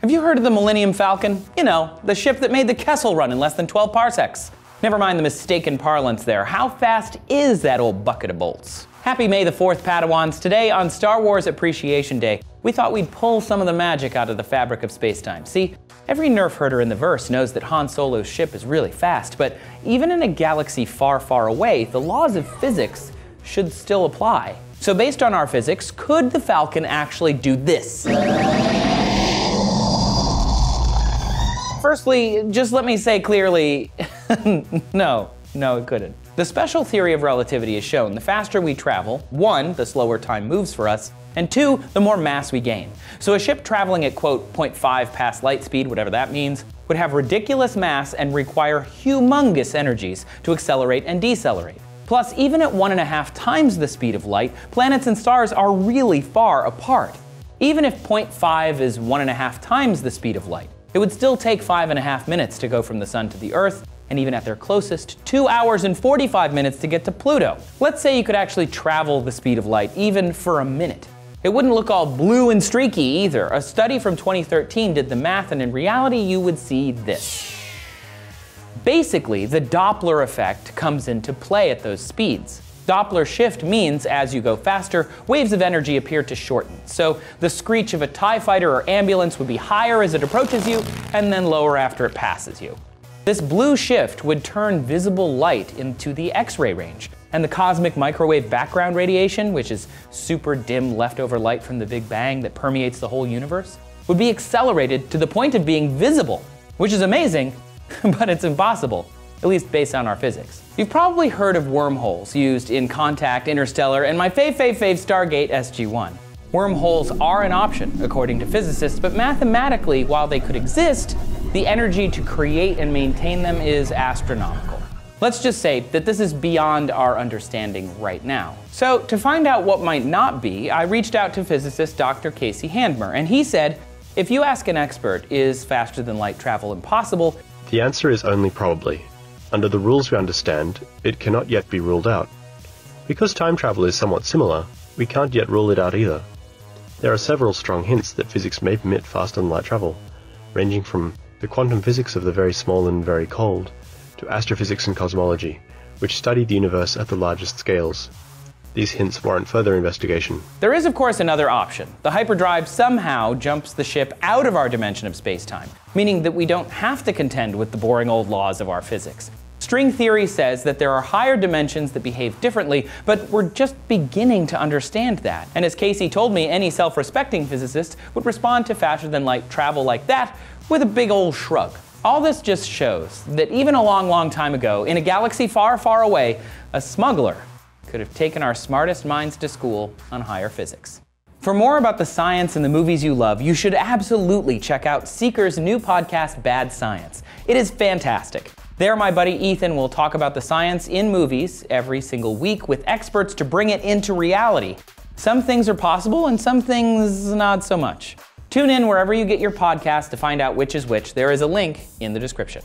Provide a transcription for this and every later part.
Have you heard of the Millennium Falcon? You know, the ship that made the Kessel run in less than 12 parsecs. Never mind the mistaken parlance there. How fast is that old bucket of bolts? Happy May the 4th, Padawans. Today on Star Wars Appreciation Day, we thought we'd pull some of the magic out of the fabric of spacetime. See, every nerf herder in the verse knows that Han Solo's ship is really fast, but even in a galaxy far, far away, the laws of physics should still apply. So based on our physics, could the Falcon actually do this? Firstly, just let me say clearly, no, no, it couldn't. The special theory of relativity has shown the faster we travel, one, the slower time moves for us, and two, the more mass we gain. So a ship traveling at quote 0.5 past light speed, whatever that means, would have ridiculous mass and require humongous energies to accelerate and decelerate. Plus, even at one and a half times the speed of light, planets and stars are really far apart. Even if 0.5 is one and a half times the speed of light, it would still take five and a half minutes to go from the sun to the Earth, and even at their closest, two hours and 45 minutes to get to Pluto. Let's say you could actually travel the speed of light, even for a minute. It wouldn't look all blue and streaky either. A study from 2013 did the math, and in reality, you would see this. Basically, the Doppler effect comes into play at those speeds. Doppler shift means as you go faster, waves of energy appear to shorten. So the screech of a TIE fighter or ambulance would be higher as it approaches you and then lower after it passes you. This blue shift would turn visible light into the X-ray range, and the cosmic microwave background radiation, which is super dim leftover light from the Big Bang that permeates the whole universe, would be accelerated to the point of being visible, which is amazing, but it's impossible at least based on our physics. You've probably heard of wormholes used in Contact, Interstellar, and my fave fave fave Stargate SG-1. Wormholes are an option, according to physicists, but mathematically, while they could exist, the energy to create and maintain them is astronomical. Let's just say that this is beyond our understanding right now. So, to find out what might not be, I reached out to physicist Dr. Casey Handmer, and he said, if you ask an expert, is faster than light travel impossible? The answer is only probably. Under the rules we understand, it cannot yet be ruled out. Because time travel is somewhat similar, we can't yet rule it out either. There are several strong hints that physics may permit faster than light travel, ranging from the quantum physics of the very small and very cold, to astrophysics and cosmology, which study the universe at the largest scales. These hints warrant further investigation. There is, of course, another option. The hyperdrive somehow jumps the ship out of our dimension of space-time, meaning that we don't have to contend with the boring old laws of our physics. String theory says that there are higher dimensions that behave differently, but we're just beginning to understand that. And as Casey told me, any self respecting physicist would respond to faster than light travel like that with a big old shrug. All this just shows that even a long, long time ago, in a galaxy far, far away, a smuggler could have taken our smartest minds to school on higher physics. For more about the science and the movies you love, you should absolutely check out Seeker's new podcast, Bad Science. It is fantastic. There, my buddy Ethan will talk about the science in movies every single week with experts to bring it into reality. Some things are possible and some things not so much. Tune in wherever you get your podcast to find out which is which. There is a link in the description.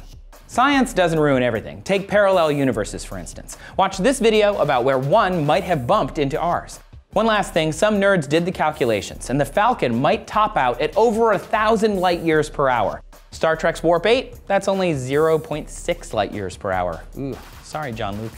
Science doesn't ruin everything. Take parallel universes, for instance. Watch this video about where one might have bumped into ours. One last thing, some nerds did the calculations, and the Falcon might top out at over a thousand light years per hour. Star Trek's Warp 8, that's only 0.6 light years per hour. Ooh, sorry, Jean-Luc.